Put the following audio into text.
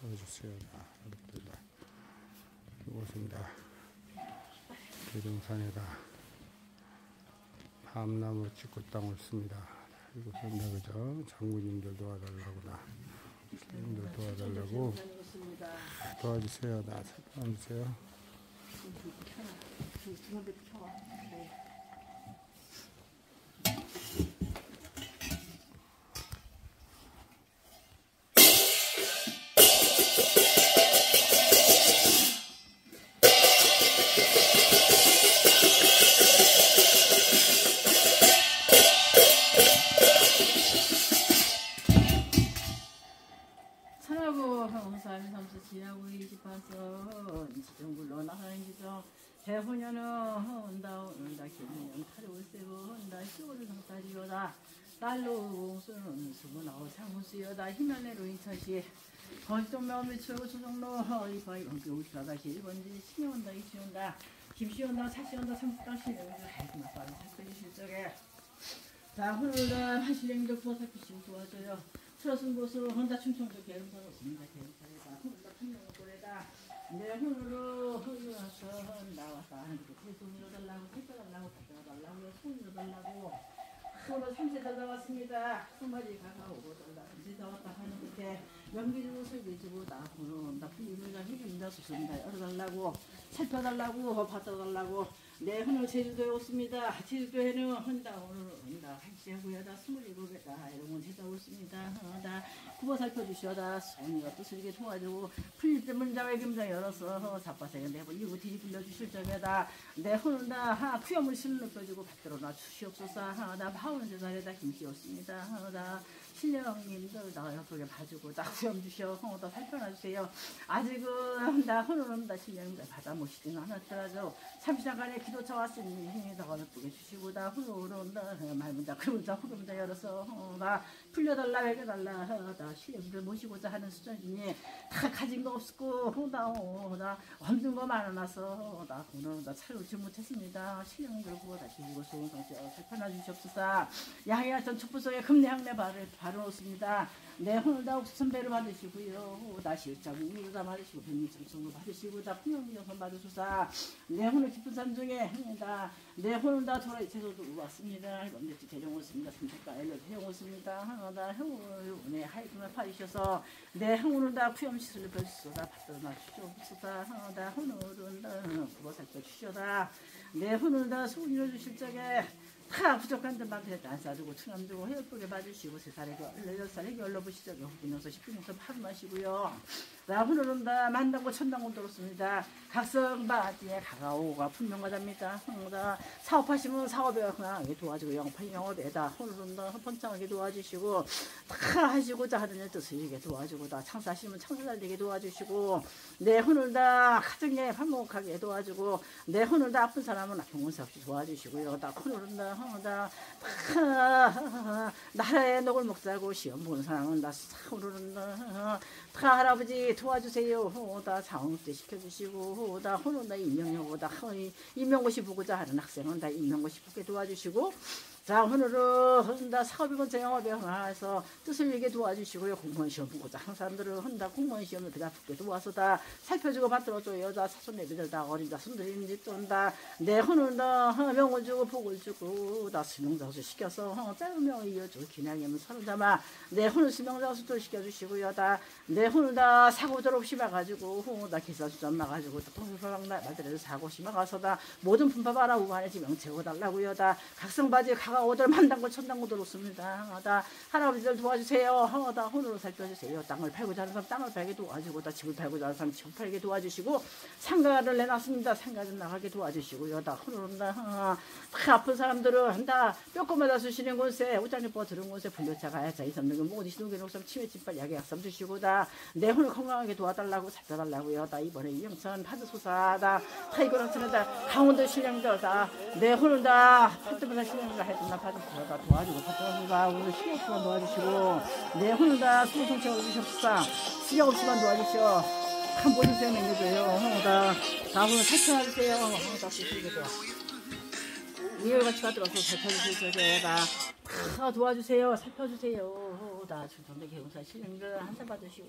도와주세요. 다. 이것들 다. 이곳은 다 계룡산에다 밤나무로 찍고 땅을 씁니다. 이곳은 다 그죠? 장군님들 도와달라고 다. 스님들 도와달라고 도와주세요. 나 도와주세요. 지하고 이집한서 지정불로 나가는 기죠 대훈년은 헌다 온다 기분년 탈을 세고 헌다 시골을 상살이요다. 날로 공수는 수분하고 상무수여다. 희면내로 인천시. 건정면 미추고 수정로 이바이 원기 오시다다시 일번지 신여온다 이시온다. 김시온다 삼수다 시내오주 하이구나 빠른 살빼기 실적에. 자 오늘은 하실행도 부어살피시고 도와줘요. 틀어쓴 곳으로 혼자 충청도 개음사로 없습니다. 개음사에다 보내다 내 혼으로 흘러서 나왔다 하는 그 손으로 달라고 택배달라고 받아달라고 손으로 달라고 손으로 삼세 달라왔습니다. 손마디 가가오고 달라고 이제 나왔다 하는 그때 연기주고 설계주고 나 혼으로 나 풀리는가 힘입니다. 수습니다. 열어달라고 살펴달라고 받아달라고 내 혼을 제주도에 왔습니다. 제주도에는 헌다 오늘 헌다 한시하고요다 스물일곱에다 건 제자 왔습니다. 어, 다 구워 살펴주시오다 손이가 뜻을 이게 도와주고 풀릴 때 문장의 김장 열어서 자빠세게 내버 이고 뒤 불려주실 적에다 내 혼은 다 하, 푸염을 실로 펴주고 받들어 놔 주시옵소서 하나 하오는 제자리에다 김씨였습니다. 하나 신령님들 나 옆에 봐주고 나 후염 주시오 홍어다 살펴놔 주세요. 아직은 나 혼은 다 신령님들 받아 모시지는 않았더라도 참시장간에 기도차 왔으니 힘이 더 어렵게 주시고 다 후로온다 말문자 그문자 후문자 열어서 어, 나 풀려달라 해달라 나 신령들 모시고자 하는 수준이니 다 가진 거 없고 나 어, 나 없는 거 많아서 나 오늘 나 차려오지 못했습니다. 신령들 구워 다시 좋은 성취 살펴놔 주시옵소서. 양해하 전 촛불속에 금내항내 발을 바르놓습니다. 내 혼을 다 옥수선배를 받으시고요. 다시 일자고 우유를 다 받으시고 백미청청도 받으시고 다 풍영미정선 받으소서. 내 혼을 깊은 산 중에 행다. 내 혼을 다 돌아 이체도도 왔습니다. 먼저지 데려오습니다. 삼색과 엘러 데려오습니다. 하나다 행운을 은혜 하이금을 파이셔서 내 행운을 다 구염 시설을 펼치소다 받들어 주시옵소서. 하나다 혼을은 다 구워 살펴 주시오다. 내 혼을 다 소리를 주실 적에 다 부족한 그래도 안 싸주고 충남 주고 해열쁘게 봐주시고 세 살에게 얼려 열 살에게 얼러보시죠. 여기면서 십분에서 파루 마시고요. 나 오늘은 다. 만당고 천당고 들었습니다. 각성바지에 가가오가 분명하답니다. 다 사업하시면 사업에 그냥 도와주고 영업하시 영업에다 오늘은 다. 헌펀창하게 도와주시고 다 하시고자 하는 일 뜻을 이게 도와주고 다 창사하시면 창사 잘 되게 도와주시고 내 혼을 다 가정에 화목하게 도와주고 내 혼을 다 아픈 사람은 것이 없이 도와주시고요. 다 혼을 다 다. 나라의 녹을 먹자고 시험 보는 사람은 다 사오르는 다 할아버지 도와주세요. 다 장때 시켜주시고 다 혼은 다 임명하고 다 임명고시 보고자 하는 학생은 다 임명고시 보게 도와주시고 자 오늘은 다 사업이건 영업에 흥해서 뜻을 이게 도와주시고요. 공무원 시험 보고자 한 사람들은 헌다 공무원 시험을 그다 붙게 도와서 다. 살펴주고 받들어줘요 다 사촌 내비들 다. 어린 자손들이 이제 또다. 내 헌은 다 명을 주고 복을 주고 다 수명자수 시켜서 짧은 명을 이어주고 기량이면 서로 담아 내 헌은 수명자수도 시켜주시고요. 다내 헌은 다 사고들 없이 막아주고 다 기사수점 막아주고 또 통일파방 말들에서 사고 심어가서 다 모든 분파 바라 우한에 지명 채워달라고요. 다 각성바지 가가 오들 만당고 천당고 들었습니다. 다 할아버지들 도와주세요. 다 혼으로 살펴주세요. 땅을 팔고자 하는 사람 땅을 팔게 도와주고 다 집을 팔고자 하는 사람 집을 팔게 도와주시고 상가를 내놨습니다. 상가를 나가게 도와주시고요. 다 혼으로 다, 다 아픈 사람들은 다 뼈꼬마다 수시는 곳에 우장리 뻗 들은 곳에 불려차가 야 자 이 삼는 모든 신호기 녹삼 치매 찐빨 약에 약삼 주시고 다내 혼을 건강하게 도와달라고 살펴달라고요. 다 이번에 이영천 파드소사 다 타이거랑 쓰는다 강원도 신령들 다내 혼을 다 팔뚝보다 신령들 해 준다 파드소사 다 도와주고 파드소사 오늘 신경 없이만 도와주시고 내 혼을 다 수고성 채워주셨사 신경 없이만 도와주시오. 한 보내주세요, 맹겨줘요. 다, 다 오늘 살펴주세요. 다 쓰시겠죠. 이열같이 받들어서 살펴주세요. 다, 다 도와주세요. 살펴주세요. 다 주전대 개운사 실령들 한살 받으시고.